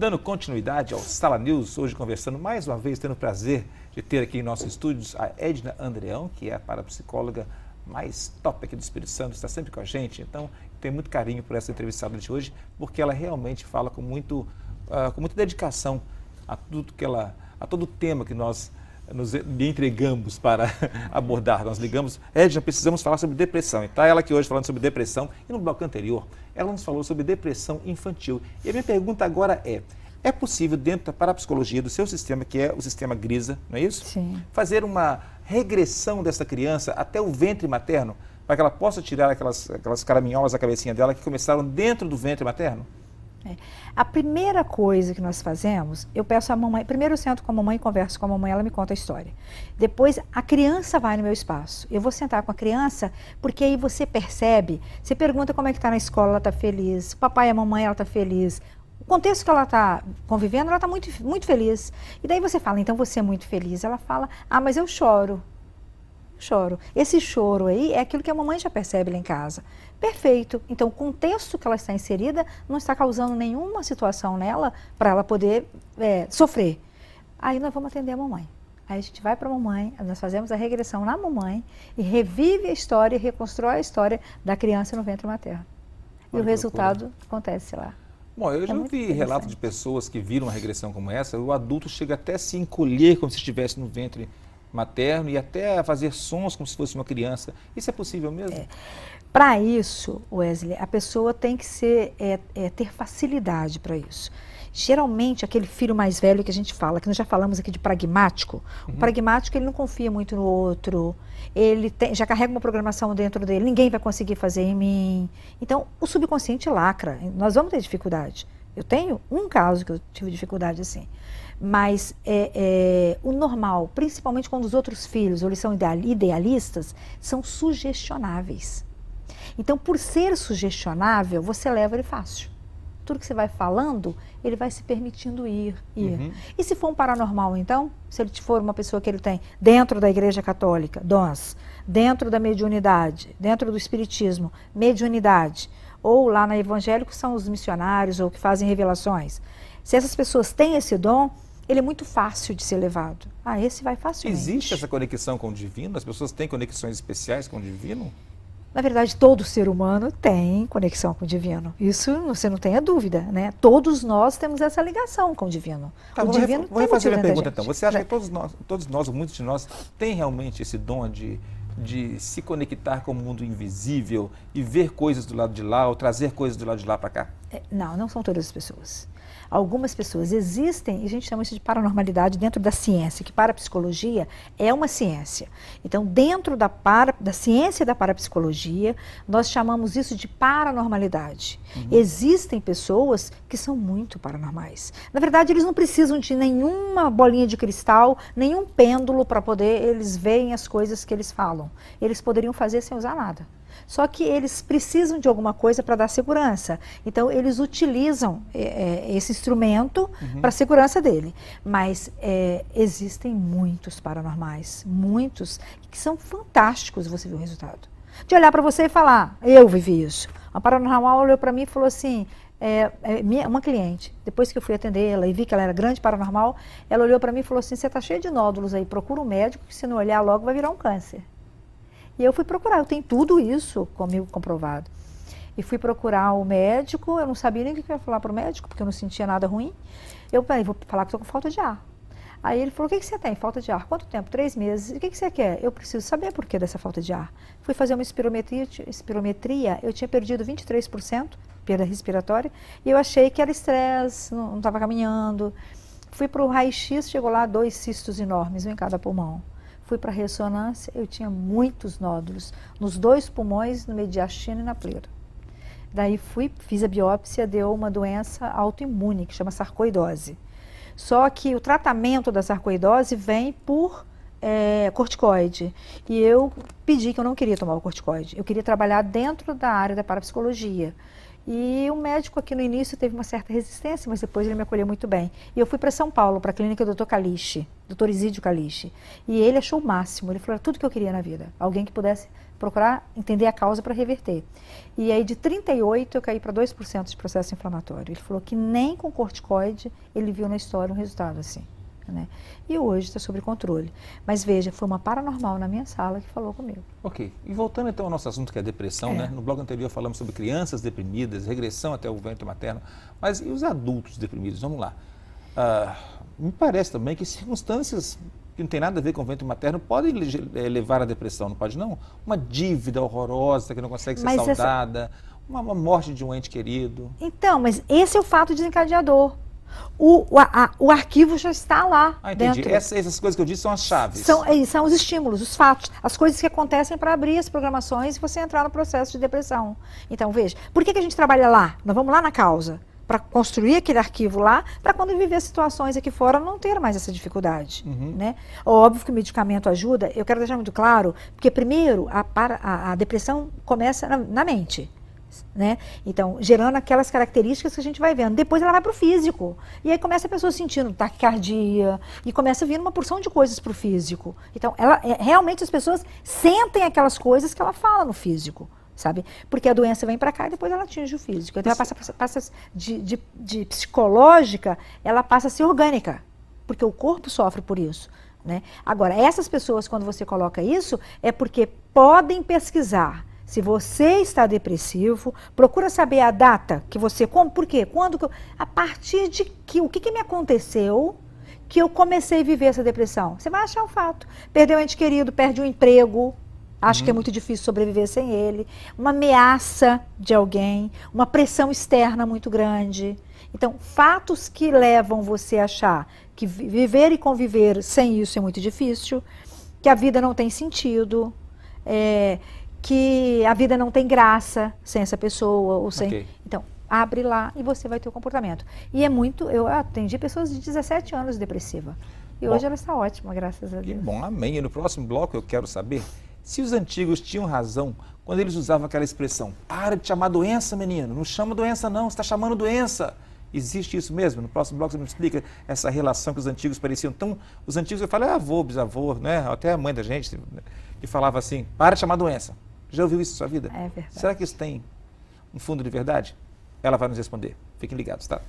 Dando continuidade ao Sala News, hoje conversando mais uma vez, tendo o prazer de ter aqui em nossos estúdios a Edna Andreão, que é a parapsicóloga mais top aqui do Espírito Santo, está sempre com a gente. Então, tenho muito carinho por essa entrevistada de hoje, porque ela realmente fala com, muito, uh, com muita dedicação a tudo que ela, a todo o tema que nós nos entregamos para abordar. Nós ligamos, Edna, precisamos falar sobre depressão. E está ela aqui hoje falando sobre depressão. E no bloco anterior, ela nos falou sobre depressão infantil. E a minha pergunta agora é, é possível, dentro da parapsicologia do seu sistema, que é o sistema GRISA, não é isso? Sim. Fazer uma regressão dessa criança até o ventre materno, para que ela possa tirar aquelas, aquelas caraminholas da cabecinha dela que começaram dentro do ventre materno? É. A primeira coisa que nós fazemos, eu peço à mamãe, primeiro eu sento com a mamãe, converso com a mamãe, ela me conta a história. Depois a criança vai no meu espaço. Eu vou sentar com a criança, porque aí você percebe, você pergunta como é que está na escola, ela está feliz, papai e a mamãe, ela está feliz. O contexto que ela está convivendo, ela está muito, muito feliz. E daí você fala, então você é muito feliz. Ela fala, ah, mas eu choro choro. Esse choro aí é aquilo que a mamãe já percebe lá em casa. Perfeito. Então, o contexto que ela está inserida não está causando nenhuma situação nela para ela poder é, sofrer. Aí nós vamos atender a mamãe. Aí a gente vai para a mamãe, nós fazemos a regressão na mamãe e revive a história e reconstrói a história da criança no ventre materno. E o resultado loucura. acontece lá. Bom, eu é já vi relatos de pessoas que viram uma regressão como essa, o adulto chega até a se encolher como se estivesse no ventre materno e até fazer sons como se fosse uma criança. Isso é possível mesmo? É. Para isso, Wesley, a pessoa tem que ser, é, é, ter facilidade para isso. Geralmente, aquele filho mais velho que a gente fala, que nós já falamos aqui de pragmático, uhum. o pragmático ele não confia muito no outro, ele tem, já carrega uma programação dentro dele, ninguém vai conseguir fazer em mim. Então, o subconsciente lacra, nós vamos ter dificuldade. Eu tenho um caso que eu tive dificuldade assim. Mas é, é, o normal, principalmente quando os outros filhos, ou eles são idealistas, são sugestionáveis. Então, por ser sugestionável, você leva ele fácil. Tudo que você vai falando, ele vai se permitindo ir, ir. Uhum. E se for um paranormal, então? Se ele for uma pessoa que ele tem dentro da Igreja Católica, dons, dentro da mediunidade, dentro do Espiritismo, mediunidade, ou lá na evangélico são os missionários ou que fazem revelações. Se essas pessoas têm esse dom, ele é muito fácil de ser levado. Ah, esse vai facilmente. Existe essa conexão com o divino? As pessoas têm conexões especiais com o divino? Na verdade, todo ser humano tem conexão com o divino. Isso você não tenha dúvida, né? Todos nós temos essa ligação com o divino. Tá, o vou divino vou refazer minha pergunta então. Você acha que todos nós, todos nós, muitos de nós, têm realmente esse dom de, de se conectar com o mundo invisível e ver coisas do lado de lá ou trazer coisas do lado de lá para cá? É, não, não são todas as pessoas algumas pessoas existem, e a gente chama isso de paranormalidade dentro da ciência, que parapsicologia é uma ciência. Então, dentro da, para, da ciência da parapsicologia, nós chamamos isso de paranormalidade. Uhum. Existem pessoas que são muito paranormais. Na verdade, eles não precisam de nenhuma bolinha de cristal, nenhum pêndulo para poder eles verem as coisas que eles falam. Eles poderiam fazer sem usar nada. Só que eles precisam de alguma coisa para dar segurança. Então, eles utilizam é, esse instrumento uhum. para a segurança dele. Mas é, existem muitos paranormais, muitos, que são fantásticos você ver o resultado. De olhar para você e falar, eu vivi isso. Uma paranormal olhou para mim e falou assim, é, minha, uma cliente, depois que eu fui atendê-la e vi que ela era grande paranormal, ela olhou para mim e falou assim: Você está cheio de nódulos aí, procura um médico, que se não olhar logo vai virar um câncer. E eu fui procurar, eu tenho tudo isso comigo comprovado. E fui procurar o médico, eu não sabia nem o que eu ia falar para o médico, porque eu não sentia nada ruim. Eu falei, vou falar que estou com falta de ar. Aí ele falou, o que, que você tem? Falta de ar. Quanto tempo? Três meses. O que, que você quer? Eu preciso saber por que dessa falta de ar. Fui fazer uma espirometria, espirometria eu tinha perdido 23%, perda respiratória, e eu achei que era estresse, não estava caminhando. Fui para o raio-x, chegou lá dois cistos enormes, um em cada pulmão. Fui para ressonância, eu tinha muitos nódulos nos dois pulmões, no mediastino e na pleura. Daí fui, fiz a biópsia, deu uma doença autoimune que chama sarcoidose. Só que o tratamento da sarcoidose vem por é, corticoide. E eu pedi que eu não queria tomar o corticoide. Eu queria trabalhar dentro da área da parapsicologia. E o médico aqui no início teve uma certa resistência, mas depois ele me acolheu muito bem. E eu fui para São Paulo, para a clínica do Dr. Caliche, Dr. Isídio Caliche. E ele achou o máximo, ele falou, era tudo que eu queria na vida. Alguém que pudesse procurar entender a causa para reverter. E aí de 38 eu caí para 2% de processo inflamatório. Ele falou que nem com corticoide ele viu na história um resultado assim. Né? E hoje está sob controle. Mas veja, foi uma paranormal na minha sala que falou comigo. Ok. E voltando então ao nosso assunto que é a depressão, é. né? No blog anterior falamos sobre crianças deprimidas, regressão até o ventre materno. Mas e os adultos deprimidos? Vamos lá. Uh, me parece também que circunstâncias que não tem nada a ver com o ventre materno podem eh, levar à depressão, não pode não? Uma dívida horrorosa que não consegue ser mas saldada, essa... uma, uma morte de um ente querido. Então, mas esse é o fato desencadeador. O, a, o arquivo já está lá. Ah, entendi. Dentro. Essas, essas coisas que eu disse são as chaves. São, é, são os estímulos, os fatos, as coisas que acontecem para abrir as programações e você entrar no processo de depressão. Então, veja, por que, que a gente trabalha lá? Nós vamos lá na causa. Para construir aquele arquivo lá, para quando viver situações aqui fora não ter mais essa dificuldade. Uhum. Né? Óbvio que o medicamento ajuda, eu quero deixar muito claro, porque primeiro a, a, a depressão começa na, na mente. Né? Então, gerando aquelas características que a gente vai vendo. Depois ela vai para o físico. E aí começa a pessoa sentindo taquicardia, e começa a vir uma porção de coisas para o físico. Então, ela, é, realmente as pessoas sentem aquelas coisas que ela fala no físico. Sabe? Porque a doença vem para cá e depois ela atinge o físico. Então, ela passa, passa de, de, de psicológica, ela passa a ser orgânica. Porque o corpo sofre por isso. Né? Agora, essas pessoas, quando você coloca isso, é porque podem pesquisar se você está depressivo, procura saber a data que você. Como, por quê? Quando que eu, a partir de que. O que, que me aconteceu que eu comecei a viver essa depressão? Você vai achar o fato. Perdeu um ente querido, perde um emprego. Acho uhum. que é muito difícil sobreviver sem ele. Uma ameaça de alguém, uma pressão externa muito grande. Então, fatos que levam você a achar que viver e conviver sem isso é muito difícil, que a vida não tem sentido, é, que a vida não tem graça sem essa pessoa ou sem. Okay. Então, abre lá e você vai ter o comportamento. E é muito. Eu atendi pessoas de 17 anos depressiva. E bom, hoje ela está ótima, graças a Deus. Que bom, amém. E no próximo bloco eu quero saber se os antigos tinham razão quando eles usavam aquela expressão: para de chamar doença, menino. Não chama doença, não. Você está chamando doença. Existe isso mesmo? No próximo bloco você me explica essa relação que os antigos pareciam tão. Os antigos, eu falo, é avô, bisavô, né? até a mãe da gente, que falava assim: para de chamar doença. Já ouviu isso na sua vida? É verdade. Será que isso tem um fundo de verdade? Ela vai nos responder. Fiquem ligados, tá?